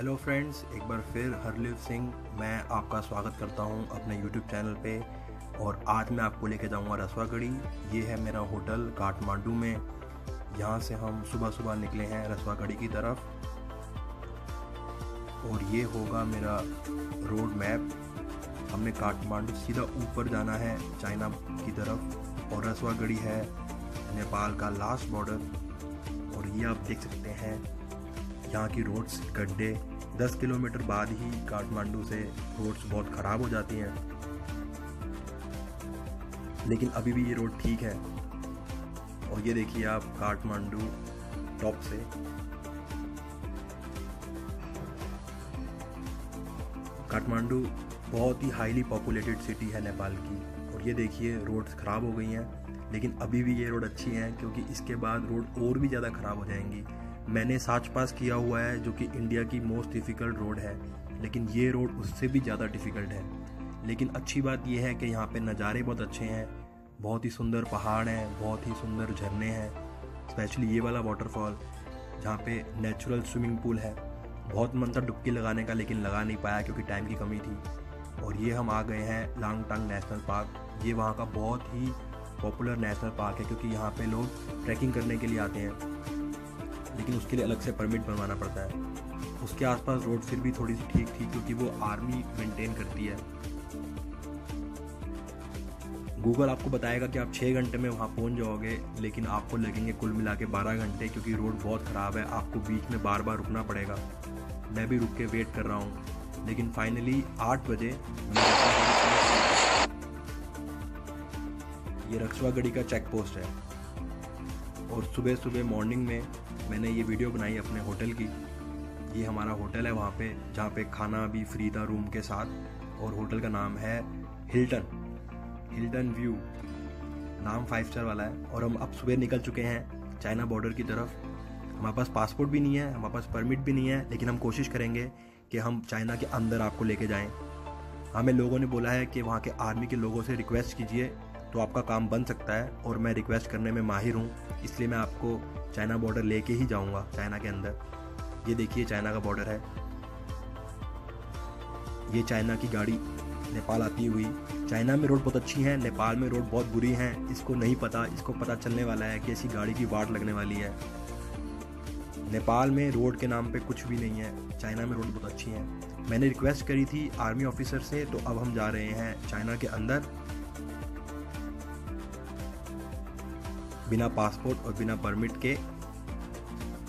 Hello friends एक बार फिर हरलिव सिंह, मैं आपका स्वागत करता हूँ अपने यूट्यूब चैनल पे और आज मैं आपको लेके जाऊँगा रसवागढ़ी ये है मेरा होटल काठमांडू में। यहाँ से हम सुबह सुबह निकले हैं रसवागढ़ी की तरफ़। और ये होगा मेरा रोड मैप हमें काठमांडू सीधा ऊपर जाना है चाइना की तरफ़। और रसवागढ़ी है नेपाल का लास्ट बॉर्डर और ये आप देख सकते हैं, यहाँ की रोड्स गड्ढे। 10 किलोमीटर बाद ही काठमांडू से रोड्स बहुत ख़राब हो जाती हैं। लेकिन अभी भी ये रोड ठीक है। और ये देखिए आप काठमांडू टॉप से। काठमांडू बहुत ही हाईली पॉपुलेटेड सिटी है नेपाल की। और ये देखिए रोड्स ख़राब हो गई हैं, लेकिन अभी भी ये रोड अच्छी हैं, क्योंकि इसके बाद रोड और भी ज़्यादा ख़राब हो जाएँगी। मैंने साच पास किया हुआ है, जो कि इंडिया की मोस्ट डिफ़िकल्ट रोड है। लेकिन ये रोड उससे भी ज़्यादा डिफ़िकल्ट है। लेकिन अच्छी बात यह है कि यहाँ पे नज़ारे बहुत अच्छे हैं, बहुत ही सुंदर पहाड़ हैं, बहुत ही सुंदर झरने हैं स्पेशली ये वाला वाटरफॉल जहाँ पे नेचुरल स्विमिंग पूल है। बहुत मन था डुबकी लगाने का लेकिन लगा नहीं पाया क्योंकि टाइम की कमी थी। और ये हम आ गए हैं लांग टांग नेशनल पार्क ये वहाँ का बहुत ही पॉपुलर नेशनल पार्क है, क्योंकि यहाँ पे लोग ट्रैकिंग करने के लिए आते हैं। लेकिन उसके लिए अलग से परमिट बनवाना पड़ता है। उसके आसपास रोड फिर भी थोड़ी सी ठीक थी क्योंकि वो आर्मी मेंटेन करती है। गूगल आपको बताएगा कि आप छः घंटे में वहाँ पहुँच जाओगे, लेकिन आपको लगेंगे कुल मिला के बारह घंटे क्योंकि रोड बहुत ख़राब है। आपको बीच में बार बार रुकना पड़ेगा। मैं भी रुक के वेट कर रहा हूँ। लेकिन फाइनली आठ बजे ये रक्सवागढ़ी का चेक पोस्ट है। और सुबह सुबह मॉर्निंग में मैंने ये वीडियो बनाई अपने होटल की। ये हमारा होटल है वहाँ पे, जहाँ पे खाना भी फ्री था रूम के साथ। और होटल का नाम है हिल्टन हिल्टन व्यू नाम फाइव स्टार वाला है। और हम अब सुबह निकल चुके हैं चाइना बॉर्डर की तरफ़। हमारे पास पासपोर्ट भी नहीं है, हमारे पास परमिट भी नहीं है, लेकिन हम कोशिश करेंगे कि हम चाइना के अंदर आपको लेके जाएँ। हमें लोगों ने बोला है कि वहाँ के आर्मी के लोगों से रिक्वेस्ट कीजिए। तो आपका काम बन सकता है और मैं रिक्वेस्ट करने में माहिर हूँ, इसलिए मैं आपको चाइना बॉर्डर लेके ही जाऊँगा, चाइना के अंदर। ये देखिए, चाइना का बॉर्डर है। ये चाइना की गाड़ी नेपाल आती हुई। चाइना में रोड बहुत अच्छी है, नेपाल में रोड बहुत बुरी हैं। इसको नहीं पता, इसको पता चलने वाला है कि ऐसी गाड़ी की वाट लगने वाली है। नेपाल में रोड के नाम पे कुछ भी नहीं है। चाइना में रोड बहुत अच्छी हैं। मैंने रिक्वेस्ट करी थी आर्मी ऑफिसर से तो अब हम जा रहे हैं चाइना के अंदर। बिना पासपोर्ट और बिना परमिट के।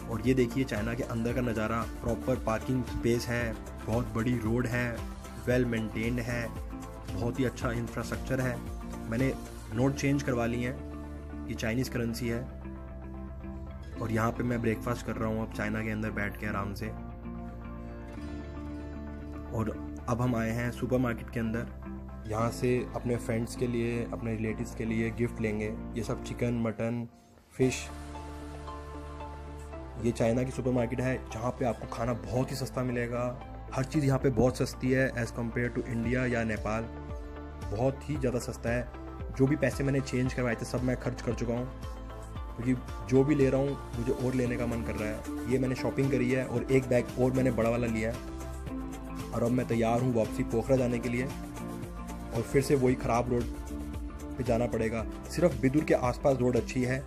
और ये देखिए चाइना के अंदर का नज़ारा प्रॉपर पार्किंग स्पेस है, बहुत बड़ी रोड है वेल मेंटेन्ड है, बहुत ही अच्छा इंफ्रास्ट्रक्चर है। मैंने नोट चेंज करवा ली हैं ये चाइनीज़ करेंसी है। और यहाँ पे मैं ब्रेकफास्ट कर रहा हूँ, अब चाइना के अंदर बैठ के आराम से। और अब हम आए हैं सुपरमार्केट के अंदर। यहाँ से अपने फ्रेंड्स के लिए, अपने रिलेटिव्स के लिए गिफ्ट लेंगे। ये सब चिकन मटन फ़िश ये चाइना की सुपरमार्केट है, जहाँ पे आपको खाना बहुत ही सस्ता मिलेगा। हर चीज़ यहाँ पे बहुत सस्ती है एज़ कंपेयर टू इंडिया या नेपाल बहुत ही ज़्यादा सस्ता है। जो भी पैसे मैंने चेंज करवाए थे, सब मैं खर्च कर चुका हूँ। क्योंकि जो भी ले रहा हूँ, मुझे और लेने का मन कर रहा है। ये मैंने शॉपिंग करी है और एक बैग और मैंने बड़ा वाला लिया है। और अब मैं तैयार हूँ वापसी पोखरा जाने के लिए। और फिर से वही ख़राब रोड पे जाना पड़ेगा। सिर्फ़ बिदुर के आसपास रोड अच्छी है,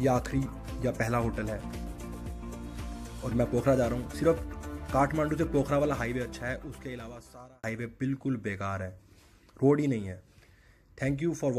या आखिरी या पहला होटल है। और मैं पोखरा जा रहा हूँ। सिर्फ़ काठमांडू से पोखरा वाला हाईवे अच्छा है, उसके अलावा सारा हाईवे बिल्कुल बेकार है। रोड ही नहीं है। Thank you for